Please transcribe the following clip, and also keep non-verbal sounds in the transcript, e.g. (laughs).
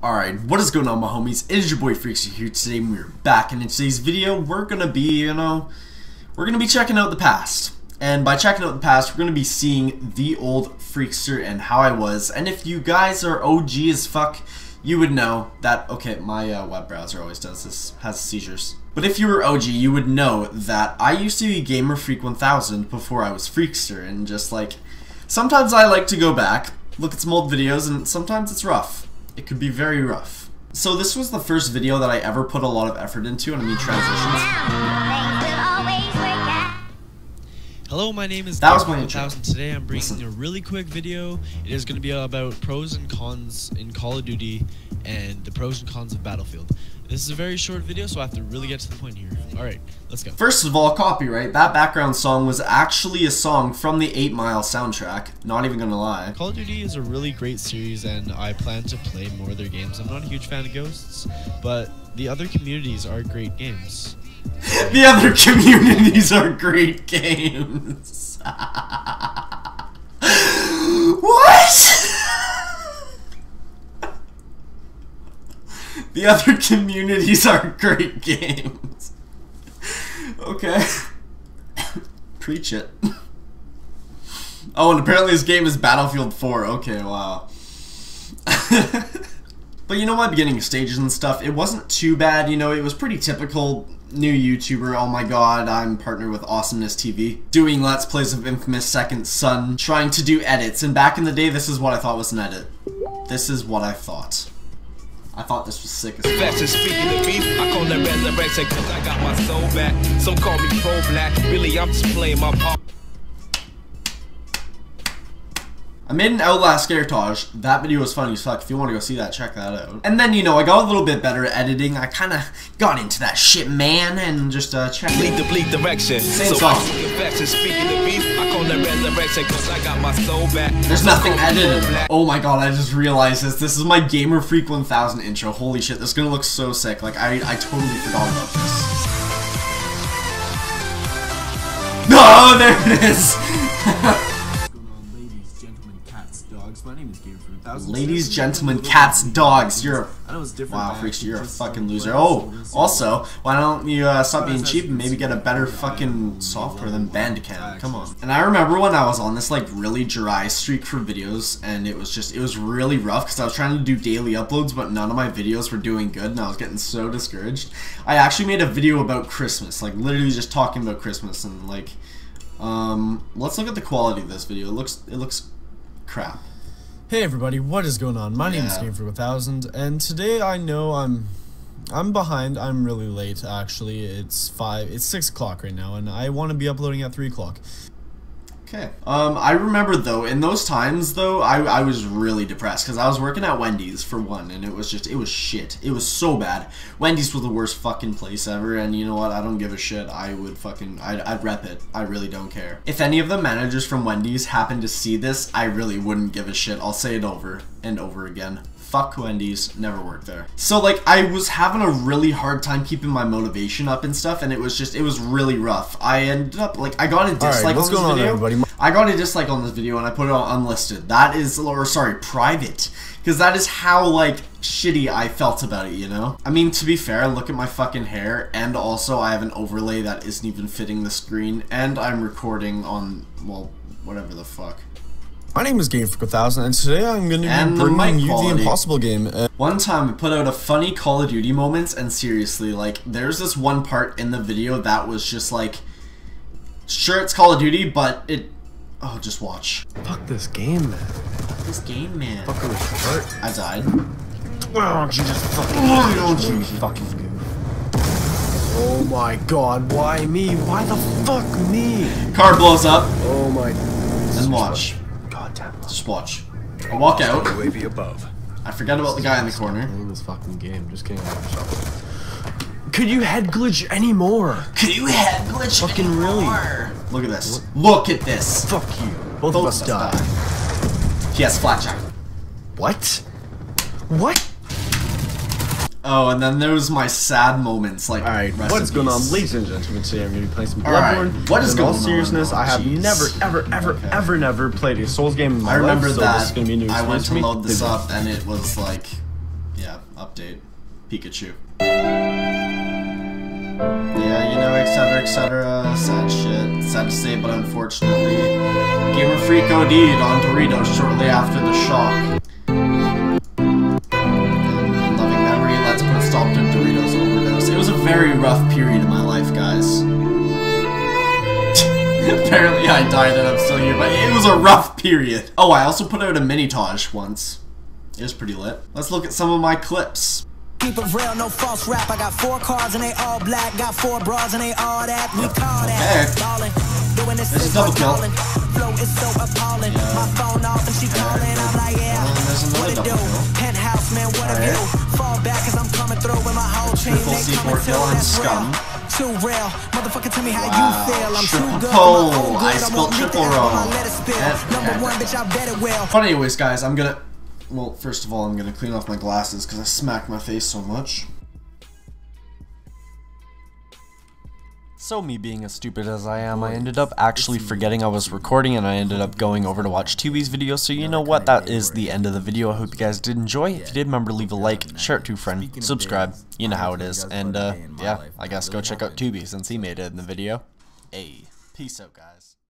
Alright, what is going on my homies? It is your boy Freaksy here today and we're back and in today's video we're gonna be, you know, we're gonna be checking out the past. And by checking out the past, we're gonna be seeing the old Freeksterr and how I was. And if you guys are OG as fuck, you would know that, okay, my uh, web browser always does this, has seizures. But if you were OG, you would know that I used to be Gamer Freak 1000 before I was Freeksterr and just like, sometimes I like to go back, look at some old videos and sometimes it's rough it could be very rough. So this was the first video that I ever put a lot of effort into, and I mean transitions. Hello, my name is that was my intro. Today I'm bringing Listen. a really quick video. It is going to be about pros and cons in Call of Duty and the pros and cons of Battlefield. This is a very short video, so I have to really get to the point here. Alright, let's go. First of all, copyright. That background song was actually a song from the 8 Mile soundtrack. Not even gonna lie. Call of Duty is a really great series, and I plan to play more of their games. I'm not a huge fan of Ghosts, but the other communities are great games. (laughs) the other communities are great games. (laughs) what? The other (laughs) communities are great games. Okay. (coughs) Preach it. (laughs) Oh, and apparently this game is Battlefield 4. Okay, wow. (laughs) but you know my beginning stages and stuff, it wasn't too bad, you know, it was pretty typical new YouTuber, oh my god, I'm partnered with Awesomeness TV, doing Let's Plays of Infamous Second Son, trying to do edits, and back in the day, this is what I thought was an edit. This is what I thought. I thought this was sick as fuck. speaking of me, I call that resurrection cause I got my soul back. Some call me pro black. Really, I'm just playing my part. I made an Outlast Scaretage. That video was funny as fuck. If you want to go see that, check that out. And then, you know, I got a little bit better at editing. I kind of got into that shit, man, and just uh, check Bleed the bleed direction. Same so song. Speaking of beef, I call that resurrection because I got my soul back. There's nothing edited. Oh my god, I just realized this. This is my Gamer Freak 1000 intro. Holy shit, this is gonna look so sick. Like, I, I totally forgot about this. (laughs) No, oh, there it is! (laughs) Ladies, gentlemen, cats, dogs. You're a wow, freaks. You're a fucking loser. Oh, also, why don't you uh, stop being cheap and maybe get a better fucking software than Bandicam? Come on. And I remember when I was on this like really dry streak for videos, and it was just it was really rough because I was trying to do daily uploads, but none of my videos were doing good, and I was getting so discouraged. I actually made a video about Christmas, like literally just talking about Christmas, and like, um, let's look at the quality of this video. It looks it looks crap. Hey everybody, what is going on? My yeah. name is Game for a 1000, and today I know I'm I'm behind. I'm really late. Actually, it's five. It's six o'clock right now, and I want to be uploading at three o'clock. Okay. Um, I remember though, in those times though, I, I was really depressed because I was working at Wendy's for one, and it was just, it was shit. It was so bad. Wendy's was the worst fucking place ever, and you know what? I don't give a shit. I would fucking, I'd, I'd rep it. I really don't care. If any of the managers from Wendy's happen to see this, I really wouldn't give a shit. I'll say it over and over again fuck Wendy's, never worked there. So like I was having a really hard time keeping my motivation up and stuff, and it was just it was really rough. I ended up like I got a dislike right, on this video. On, I got a dislike on this video and I put it on unlisted. That is or sorry, private. Because that is how like shitty I felt about it, you know? I mean, to be fair, look at my fucking hair, and also I have an overlay that isn't even fitting the screen, and I'm recording on, well, whatever the fuck. My name is GameFreak1000, and today I'm going to be bringing you the Impossible game. Uh, one time we put out a funny Call of Duty moments, and seriously, like, there's this one part in the video that was just like, sure it's Call of Duty, but it, oh, just watch. Fuck this game, man. Fuck this game, man. Fucker was hurt. I died. Why don't you just fucking, why don't you fucking goof? Oh my god, why me? Why the fuck me? Car blows up. Oh my. God. And watch. Just watch. I walk out. UAV above. I forget about the guy in the corner. Playing this fucking game. Just kidding. Could you head glitch anymore? Could you head glitch Fucking anymore? really? Look at this. Look at this. Fuck you. Both, Both of us die. die. He has flat jack. What? What? Oh, and then there's my sad moments, like. All right, what's going on, ladies and gentlemen? Today I'm going to be playing some Bloodborne. Right, what is going on? In all seriousness, I have Jeez. never, ever, ever, okay. ever, never played a Souls game in my I remember life, that. So this is gonna be new I went to, to load this up, and it was like yeah, update. Pikachu. Yeah, you know, etc., etc. Sad shit. Sad to say, but unfortunately, Gamer Freak OD'd on Doritos shortly after the shock. Rough period in my life, guys. (laughs) Apparently I died and I'm still here, but it was a rough period. Oh, I also put out a mini Taj once. It was pretty lit. Let's look at some of my clips. Keep it real, no false rap. I got four cars and they all black. Got four bras and they all that. We call that Okay. ballin'. Doing this, is double kill. Flow is so appalling. My phone off and she calling. I'm like, yeah. And there's another what it do? Penthouse, man, what a view. Fall back cause I'm coming through with my whole team. Triple They C4 coming and that's scum. Too real. Motherfucker, tell me how you feel. I'm too good. Triple. my good. I spelled triple wrong. Let it spill. Number one, bitch, I bet it will. But anyways, guys, I'm gonna... Well, first of all, I'm gonna clean off my glasses because I smacked my face so much. So me being as stupid as I am, I ended up actually forgetting I was recording and I ended up going over to watch Tubi's video, so you know what, that is the end of the video. I hope you guys did enjoy. If you did, remember to leave a like, share it to a friend, subscribe, you know how it is, and uh, yeah, I guess go check out Tubi since he made it in the video. Hey, peace out guys.